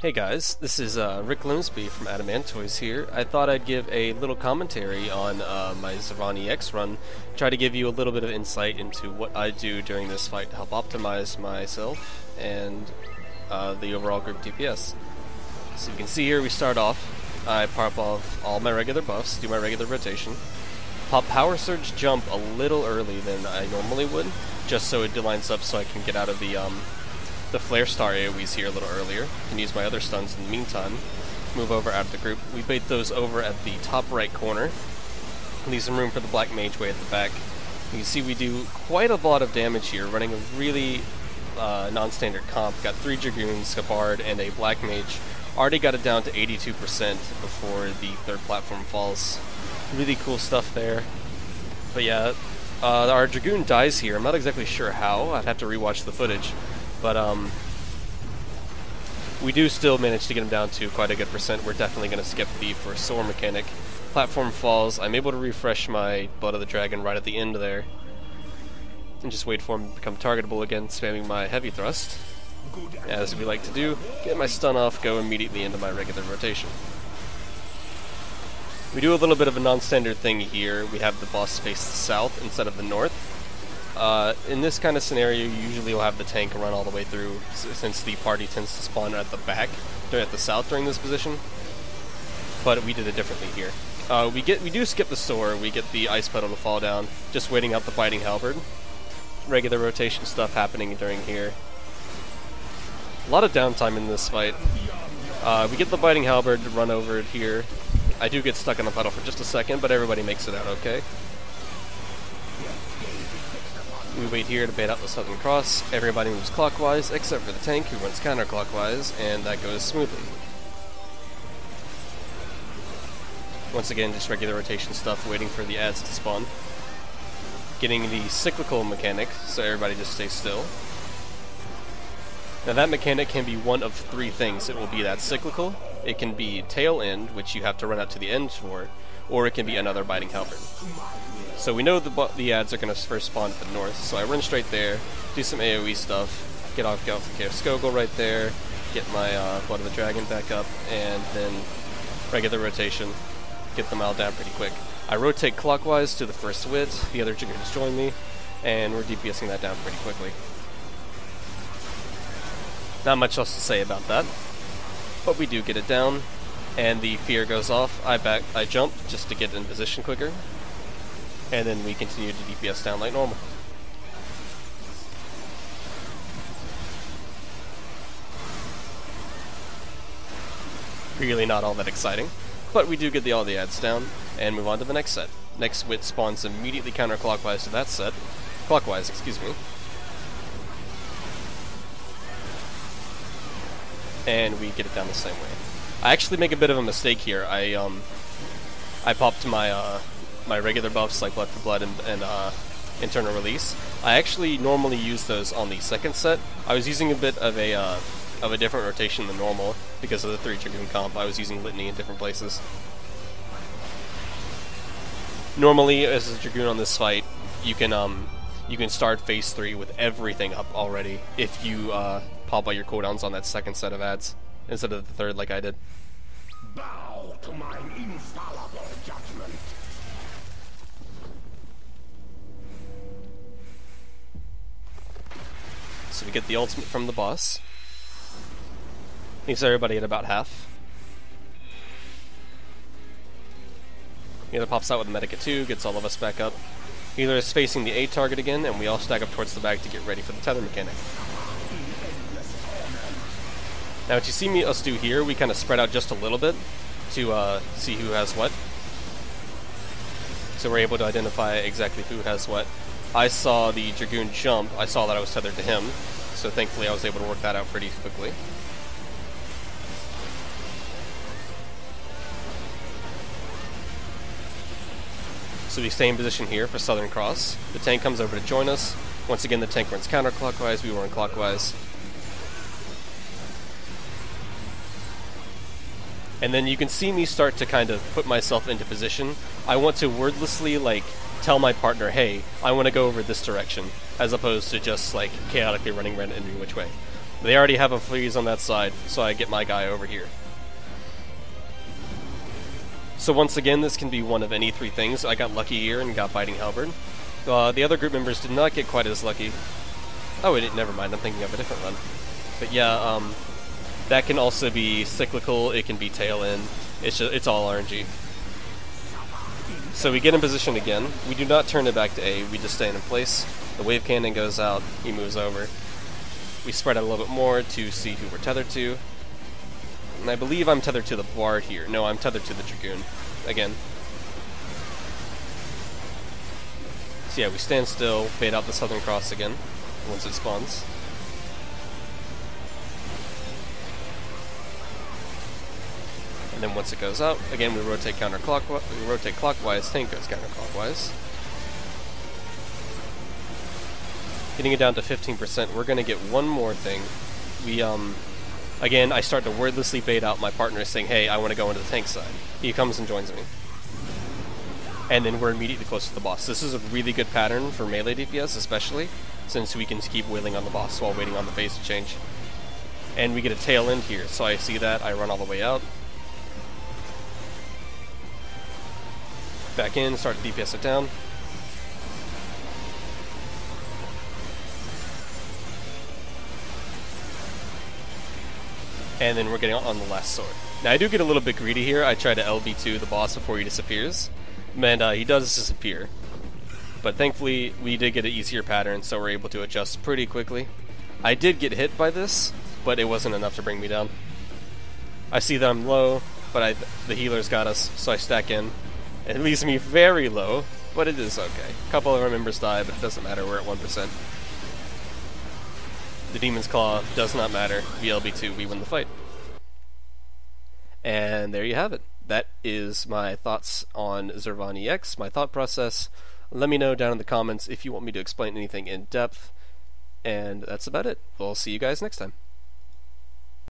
Hey guys, this is uh, Rick Limsby from Adamant Toys here. I thought I'd give a little commentary on uh, my Zurvan EX run, try to give you a little bit of insight into what I do during this fight to help optimize myself and uh, the overall group DPS. So you can see here we start off, I pop off all my regular buffs, do my regular rotation, pop Power Surge Jump a little early than I normally would, just so it lines up so I can get out of the um, the Flare Star AoEs here a little earlier, Can use my other stuns in the meantime. Move over out of the group. We bait those over at the top right corner. Leave some room for the Black Mage way at the back. You can see we do quite a lot of damage here, running a really uh, non-standard comp. Got three Dragoons, a Bard, and a Black Mage. Already got it down to 82% before the third platform falls. Really cool stuff there. But yeah, uh, our Dragoon dies here. I'm not exactly sure how. I'd have to rewatch the footage. But um, we do still manage to get him down to quite a good percent. We're definitely going to skip the first soar mechanic. Platform falls. I'm able to refresh my Blood of the Dragon right at the end there. And just wait for him to become targetable again, spamming my heavy thrust. As we like to do, get my stun off, go immediately into my regular rotation. We do a little bit of a non-standard thing here. We have the boss face the south instead of the north. Uh, in this kind of scenario, you usually will have the tank run all the way through, since the party tends to spawn at the back, at the south during this position. But we did it differently here. Uh, we get we do skip the soar. We get the ice petal to fall down, just waiting out the biting halberd. Regular rotation stuff happening during here. A lot of downtime in this fight. Uh, we get the biting halberd to run over it here. I do get stuck in the puddle for just a second, but everybody makes it out okay. We wait here to bait out the Southern Cross. Everybody moves clockwise, except for the tank, who runs counterclockwise, and that goes smoothly. Once again, just regular rotation stuff, waiting for the adds to spawn. Getting the cyclical mechanic, so everybody just stays still. Now that mechanic can be one of three things. It will be that cyclical, it can be tail end, which you have to run out to the end for, or it can be another biting halberd. So we know the the adds are going to first spawn at the north, so I run straight there, do some AoE stuff, get off, get off the Chaos Skogul right there, get my uh, Blood of the Dragon back up, and then regular rotation, get them all down pretty quick. I rotate clockwise to the first wit, the other Dragoons join me, and we're DPSing that down pretty quickly. Not much else to say about that, but we do get it down, and the fear goes off. I back, I jump just to get in position quicker, and then we continue to DPS down like normal. Really not all that exciting, but we do get the all the adds down, and move on to the next set. Next wit spawns immediately counterclockwise to that set. Clockwise, excuse me. And we get it down the same way. I actually make a bit of a mistake here. I um I popped my uh my regular buffs like Blood for Blood and, and uh, Internal Release. I actually normally use those on the second set. I was using a bit of a uh, of a different rotation than normal because of the three Dragoon comp. I was using Litany in different places. Normally, as a Dragoon on this fight, you can um you can start phase three with everything up already if you uh, pop out your cooldowns on that second set of adds instead of the third like I did. Bow to my infallible judgment. So we get the ultimate from the boss. Leaves everybody at about half. Either pops out with a medic at 2, gets all of us back up. Either is facing the A target again, and we all stack up towards the back to get ready for the tether mechanic. Now what you see me us do here, we kind of spread out just a little bit to uh, see who has what. So we're able to identify exactly who has what. I saw the Dragoon jump, I saw that I was tethered to him, so thankfully I was able to work that out pretty quickly. So we stay in position here for Southern Cross. The tank comes over to join us. Once again, the tank runs counterclockwise, we run clockwise. And then you can see me start to kind of put myself into position. I want to wordlessly, like, tell my partner, hey, I want to go over this direction, as opposed to just like chaotically running around any which way. They already have a freeze on that side, so I get my guy over here. So once again, this can be one of any three things. I got lucky here and got Biting Halberd. Uh, the other group members did not get quite as lucky. Oh, wait, never mind. I'm thinking of a different run. But yeah, um, that can also be cyclical. It can be tail end. It's just, it's all RNG. So we get in position again. We do not turn it back to A. We just stay in place. The wave cannon goes out. He moves over. We spread out a little bit more to see who we're tethered to. And I believe I'm tethered to the Bard here. No, I'm tethered to the Dragoon. Again. So yeah, we stand still, bait out the Southern Cross again, once it spawns. And then once it goes out, again we rotate counterclockwise, we rotate clockwise, tank goes counterclockwise. Getting it down to 15%, we're gonna get one more thing. We, um, again, I start to wordlessly bait out my partner saying, hey, I want to go into the tank side. He comes and joins me. And then we're immediately close to the boss. This is a really good pattern for melee DPS, especially, since we can keep wailing on the boss while waiting on the phase to change. And we get a tail end here, so I see that, I run all the way out. Back in, start to DPS it down. and then we're getting on the last sword. Now I do get a little bit greedy here. I try to LB2 the boss before he disappears, and uh, he does disappear. But thankfully, we did get an easier pattern, so we're able to adjust pretty quickly. I did get hit by this, but it wasn't enough to bring me down. I see that I'm low, but I, the healer's got us, so I stack in. It leaves me very low, but it is okay. A couple of our members die, but it doesn't matter, we're at 1%. The Demon's Claw does not matter. VLB2, we win the fight. And there you have it. That is my thoughts on Zurvan EX, my thought process. Let me know down in the comments if you want me to explain anything in depth. And that's about it. We'll see you guys next time.